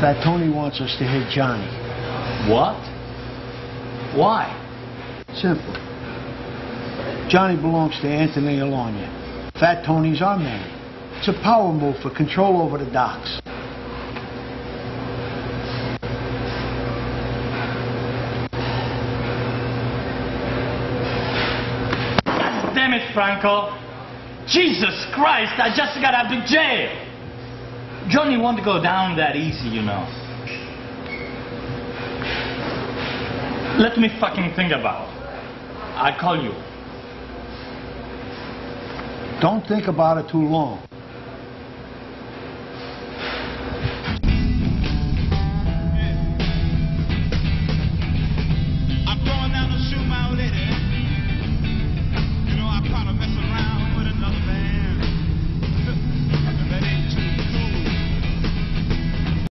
Fat Tony wants us to hit Johnny. What? Why? Simple. Johnny belongs to Anthony Alonio. Fat Tony's our man. It's a power move for control over the docks. Damn it, Franco. Jesus Christ, I just got out of jail. Johnny won't go down that easy, you know. Let me fucking think about it. I'll call you. Don't think about it too long.